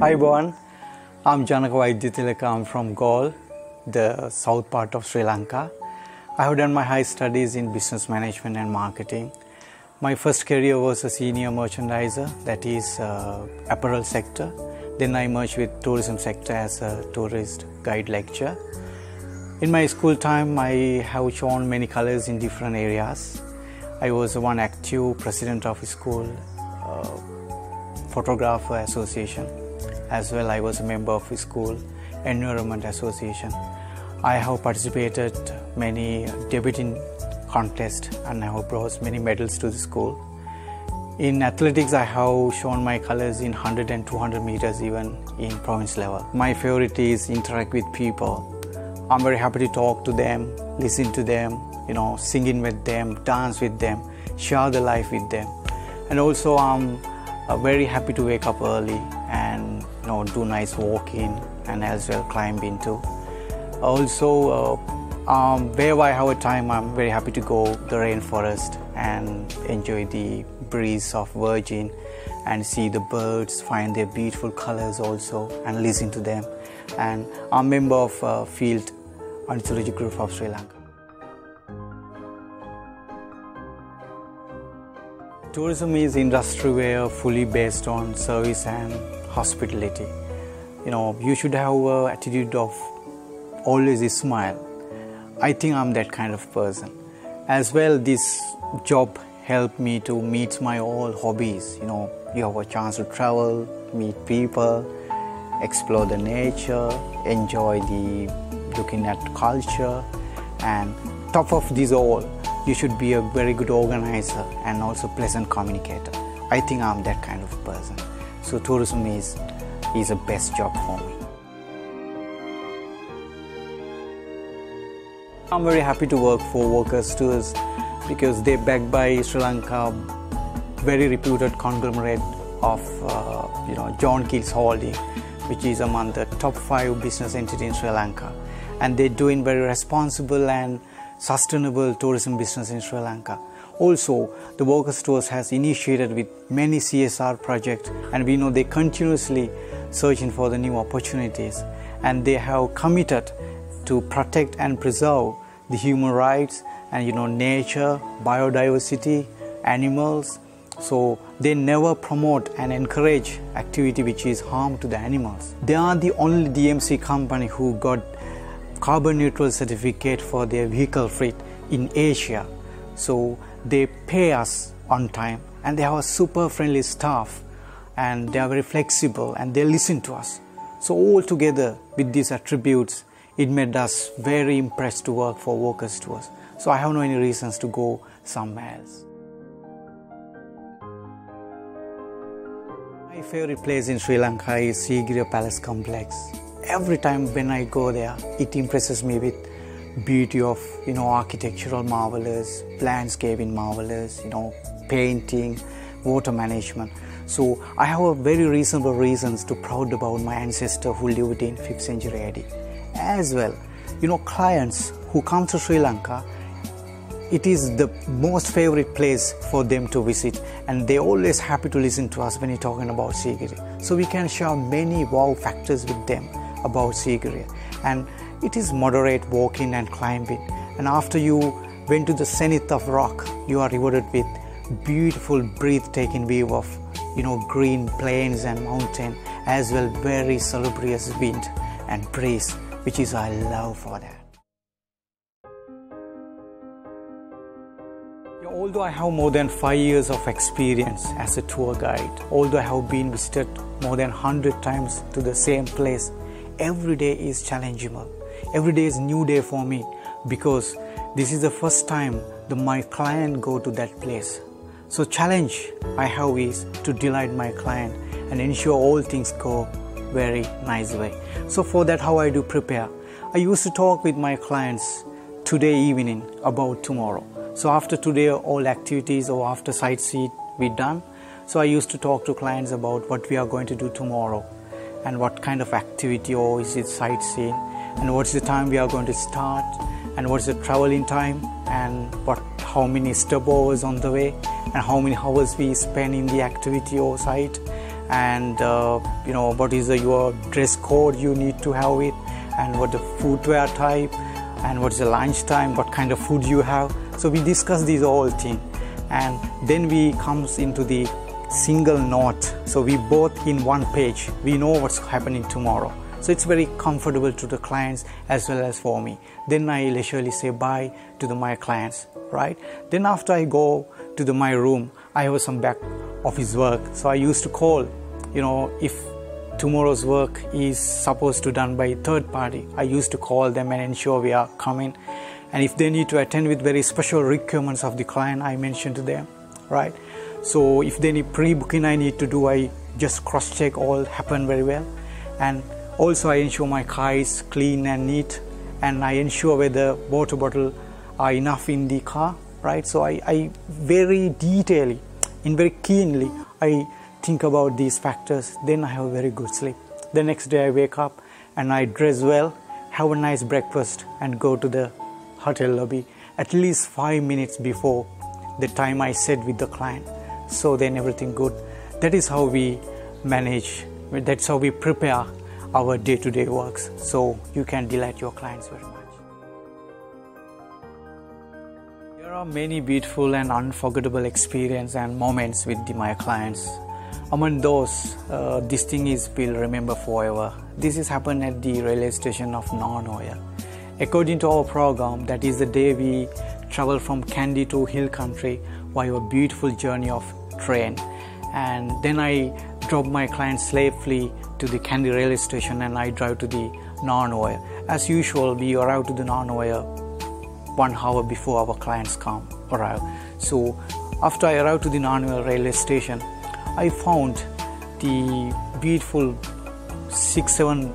Hi everyone, I'm Janaka Waidyathilaka. I'm from Galle, the south part of Sri Lanka. I have done my high studies in business management and marketing. My first career was a senior merchandiser, that is uh, apparel sector. Then I merged with tourism sector as a tourist guide lecturer. In my school time, I have shown many colors in different areas. I was one active president of school uh, photographer association. As well, I was a member of school environment association. I have participated many debating contests and I have brought many medals to the school. In athletics, I have shown my colors in 100 and 200 meters, even in province level. My favorite is interact with people. I'm very happy to talk to them, listen to them, you know, singing with them, dance with them, share the life with them. And also, I'm uh, very happy to wake up early know do nice walking and as well climbing too. Also, uh, um, wherever I have a time, I'm very happy to go the rainforest and enjoy the breeze of Virgin and see the birds, find their beautiful colors also, and listen to them. And I'm a member of uh, Field Ornithology Group of Sri Lanka. Tourism is industry where fully based on service and hospitality. You know, you should have a attitude of always a smile. I think I'm that kind of person. As well, this job helped me to meet my all hobbies. You know, you have a chance to travel, meet people, explore the nature, enjoy the looking at culture, and top of this all, you should be a very good organizer and also pleasant communicator. I think I'm that kind of person. So tourism is is a best job for me. I'm very happy to work for Walkers Tours because they're backed by Sri Lanka, very reputed conglomerate of uh, you know John Keells Holding, which is among the top five business entities in Sri Lanka, and they're doing very responsible and sustainable tourism business in Sri Lanka. Also, the Walkers Tours has initiated with many CSR projects, and we know they continuously searching for the new opportunities, and they have committed to protect and preserve the human rights and you know nature, biodiversity, animals. So they never promote and encourage activity which is harm to the animals. They are the only DMC company who got carbon neutral certificate for their vehicle fleet in Asia. So they pay us on time and they have a super friendly staff and they are very flexible and they listen to us. So all together with these attributes, it made us very impressed to work for Walkers Tours. So I have no any reasons to go somewhere else. My favorite place in Sri Lanka is Sigiriya Palace Complex. Every time when I go there, it impresses me with beauty of you know architectural marvelous, landscaping marvelous, you know painting, water management. So I have a very reasonable reasons to proud about my ancestor who lived in 5th century AD. As well, you know clients who come to Sri Lanka, it is the most favorite place for them to visit and they always happy to listen to us when you're talking about Sigiri. So we can share many wow factors with them about Sigiri and it is moderate walking and climbing and after you went to the zenith of rock you are rewarded with beautiful breathtaking view of you know green plains and mountain as well very salubrious wind and breeze which is I love for that. Although I have more than five years of experience as a tour guide, although I have been visited more than 100 times to the same place, every day is challengeable. Every day is new day for me because this is the first time that my client go to that place. So challenge I have is to delight my client and ensure all things go very nice way. So for that how I do prepare. I used to talk with my clients today evening about tomorrow. So after today all activities or after sightseeing we done. So I used to talk to clients about what we are going to do tomorrow and what kind of activity or is it sightseeing and what's the time we are going to start? And what's the traveling time? And what how many stopovers on the way? And how many hours we spend in the activity or site? And uh, you know what is the, your dress code you need to have it? And what the footwear type? And what is the lunch time? What kind of food you have? So we discuss these all things and then we comes into the single note so we both in one page. We know what's happening tomorrow so it's very comfortable to the clients as well as for me. Then i leisurely say bye to the, my clients right? Then after i go to the, my room i have some back office work. So i used to call you know if tomorrow's work is supposed to done by third party i used to call them and ensure we are coming. And if they need to attend with very special requirements of the client i mention to them right? So if they need pre-booking i need to do i just cross check all happen very well. And also i ensure my car is clean and neat and i ensure whether water bottle are enough in the car right so i, I very detailedly and very keenly i think about these factors then i have a very good sleep the next day i wake up and i dress well have a nice breakfast and go to the hotel lobby at least five minutes before the time I said with the client. So then everything good. That is how we manage. That's how we prepare our day-to-day works. So you can delight your clients very much. There are many beautiful and unforgettable experiences and moments with my clients. Among those, uh, this thing is will remember forever. This has happened at the railway station of Nanoya. According to our program, that is the day we travel from Kandy to Hill Country via a beautiful journey of train. And then I drop my client safely to the Kandy railway station and I drive to the Nanoya. As usual, we arrive to the Nanoya one hour before our clients come arrive. So after I arrived to the Nanoya railway station, I found the beautiful six, seven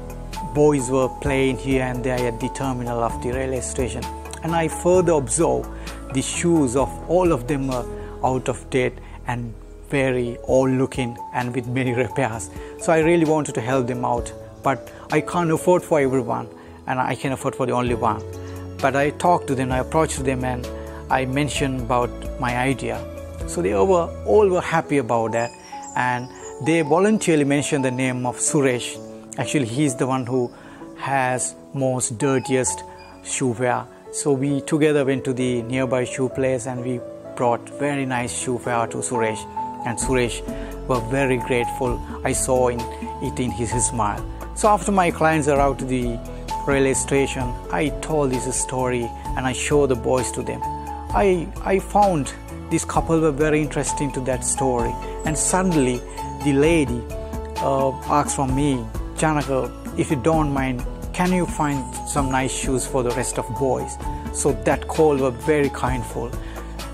boys were playing here and there at the terminal of the railway station. And I further observed the shoes of all of them are out of date and very old looking and with many repairs. So I really wanted to help them out, but I can't afford for everyone and I can afford for the only one. But I talked to them, I approached them and I mentioned about my idea. So they were all were happy about that and they voluntarily mentioned the name of Suresh Actually, he's the one who has most dirtiest shoe wear. So we together went to the nearby shoe place and we brought very nice shoe wear to Suresh. And Suresh were very grateful. I saw in it in his, smile. So after my clients are out to the railway station, I told this story and I showed the boys to them. I I found this couple were very interesting to that story, and suddenly the lady uh, asked from me, Janaka, if you don't mind, can you find some nice shoes for the rest of boys? So that call were very kindful.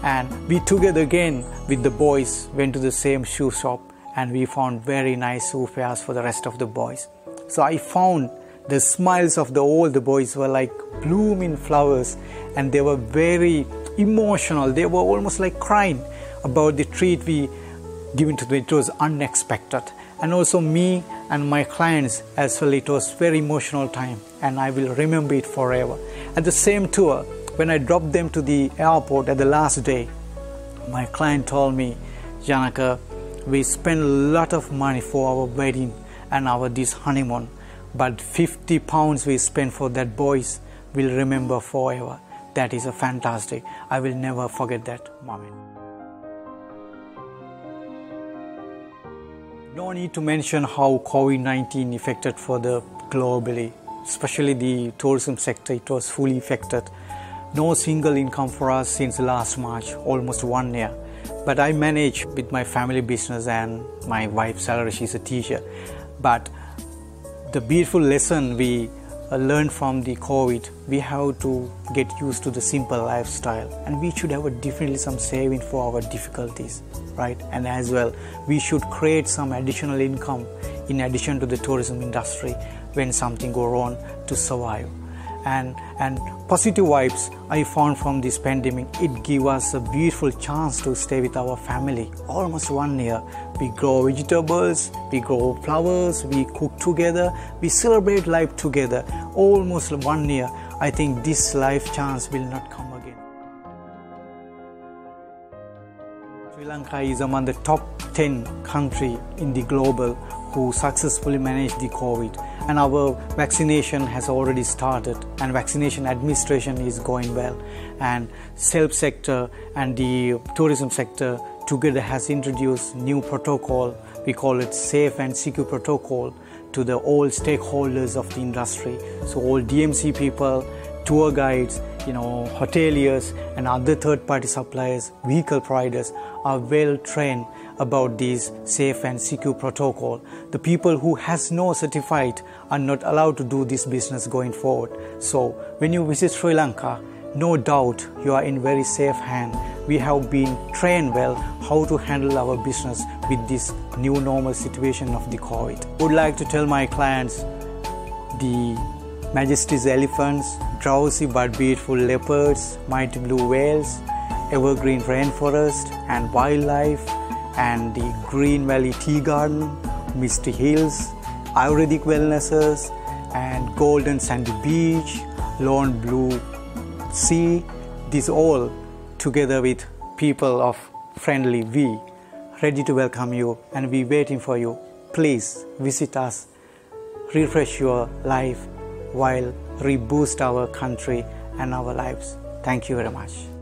And we together again with the boys went to the same shoe shop and we found very nice shoe pairs for the rest of the boys. So I found the smiles of the the boys were like blooming flowers and they were very emotional. They were almost like crying about the treat we given to them. It was unexpected. And also me and my clients as well. It was very emotional time and I will remember it forever. At the same tour, when I dropped them to the airport at the last day, my client told me, Janaka, we spent a lot of money for our wedding and our this honeymoon, but 50 pounds we spent for that boys will remember forever. That is a fantastic. I will never forget that moment. No need to mention how COVID-19 affected for the globally, especially the tourism sector. It was fully affected. No single income for us since last March, almost one year. But I manage with my family business and my wife's salary. She's a teacher. But the beautiful lesson we uh, learned from the COVID, we have to get used to the simple lifestyle, and we should have a definitely some saving for our difficulties right and as well we should create some additional income in addition to the tourism industry when something go wrong to survive and and positive vibes i found from this pandemic. It give us a beautiful chance to stay with our family almost one year. We grow vegetables we grow flowers we cook together we celebrate life together almost one year. I think this life chance will not come again. Sri Lanka is among the top 10 country in the global who successfully managed the COVID and our vaccination has already started and vaccination administration is going well. And self sector and the tourism sector together has introduced new protocol. We call it safe and secure protocol to the all stakeholders of the industry. So all dmc people tour guides you know, hoteliers and other third-party suppliers, vehicle providers are well trained about these safe and secure protocol. The people who has no certificate are not allowed to do this business going forward. So when you visit Sri Lanka, no doubt you are in very safe hand. We have been trained well how to handle our business with this new normal situation of the COVID. Would like to tell my clients the Majesty's elephants, drowsy but beautiful leopards, mighty blue whales, evergreen rainforest and wildlife, and the Green Valley Tea Garden, Misty Hills, Ayurvedic wellnesses, and golden sandy beach, lone blue sea. These all together with people of friendly we, ready to welcome you, and we waiting for you. Please visit us, refresh your life while reboost our country and our lives. Thank you very much.